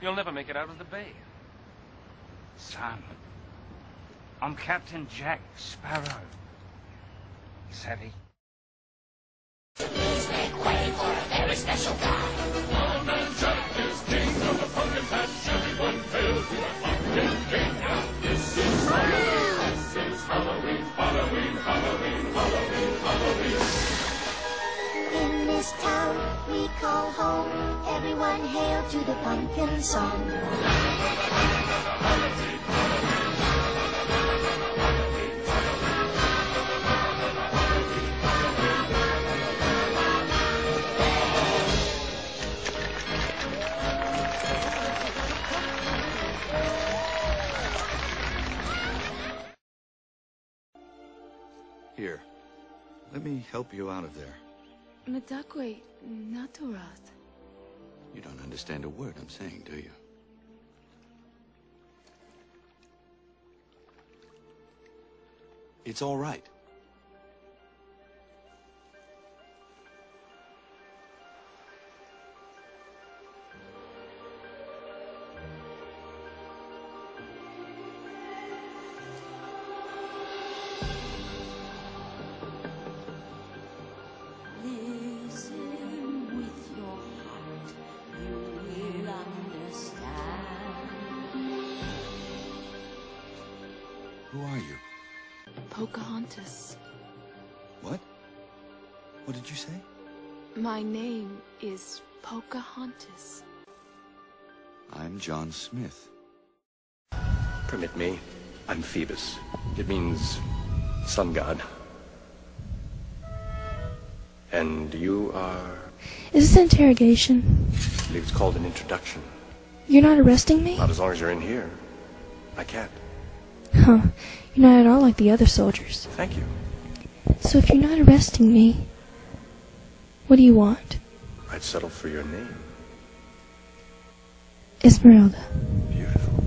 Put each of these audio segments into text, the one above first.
You'll never make it out of the bay. Son, I'm Captain Jack Sparrow. Savvy? Please make way for a very special guy. One man Jack is king of the pumpkin patch. Everyone hail to the pumpkin king. Now this is everyone hail to the pumpkin song. Here, let me help you out of there. Medakwe naturat. You don't understand a word I'm saying, do you? It's all right. Pocahontas. What? What did you say? My name is Pocahontas. I'm John Smith. Permit me. I'm Phoebus. It means sun god. And you are. Is this interrogation? I believe it's called an introduction. You're not arresting me? Not as long as you're in here. I can't. Huh. You're not at all like the other soldiers. Thank you. So if you're not arresting me, what do you want? I'd settle for your name. Esmeralda. Beautiful.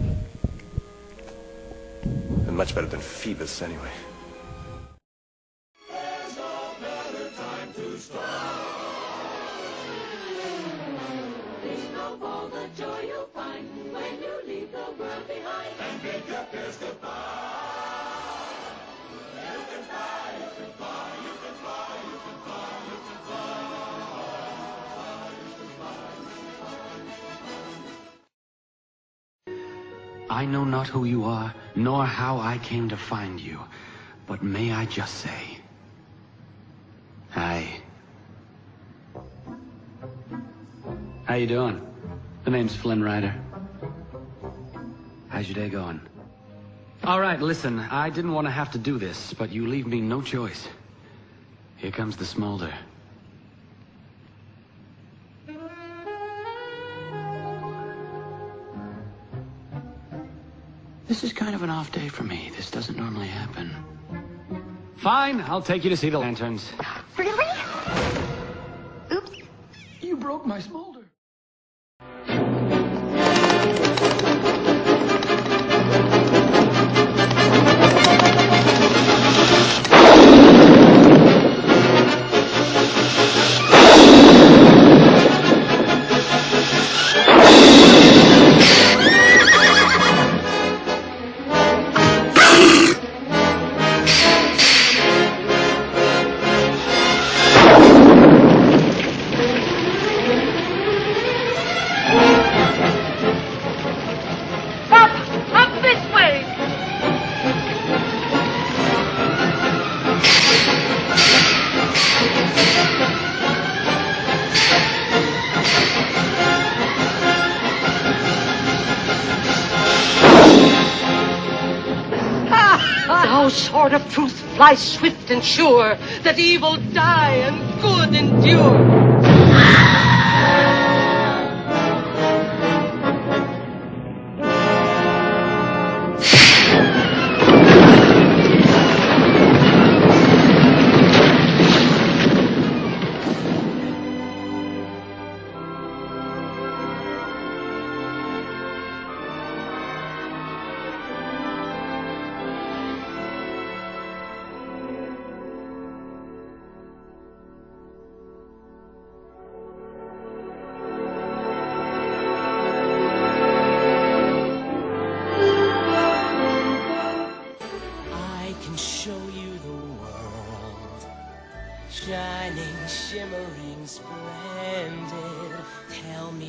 And much better than Phoebus, anyway. There's no better time to start. Think of all the joy you'll find when you leave the world behind. And bid your peers goodbye. I know not who you are, nor how I came to find you, but may I just say, hi. How you doing? The name's Flynn Rider. How's your day going? All right, listen, I didn't want to have to do this, but you leave me no choice. Here comes the smolder. This is kind of an off day for me. This doesn't normally happen. Fine, I'll take you to see the lanterns. Really? Oops. You broke my smolder. Thou sword of truth, fly swift and sure, that evil die and good endure.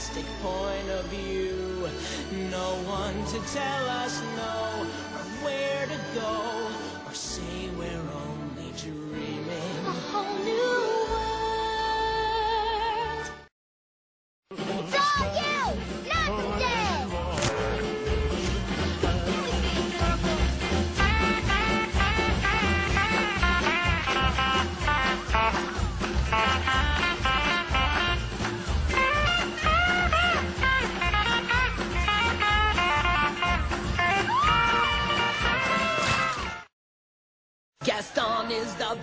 fantastic point of view. No one to tell us no, or where to go, or say we're only dreaming. A whole new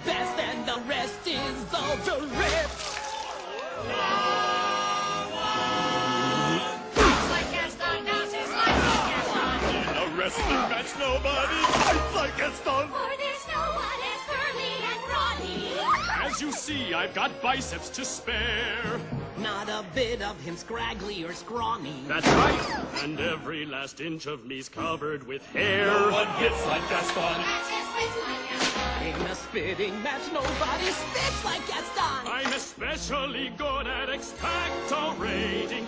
best and the rest is all the rest. In a wrestling match, nobody fights like Gaston. For there's no one as curly and brawny. As you see, I've got biceps to spare. Not a bit of him scraggly or scrawny. That's right. And every last inch of me's covered with hair. No one hits like Gaston. I'm a spitting match, nobody spits like Gaston! I'm especially good at expectorating.